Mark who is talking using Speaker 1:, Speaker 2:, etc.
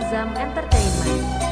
Speaker 1: cinta orang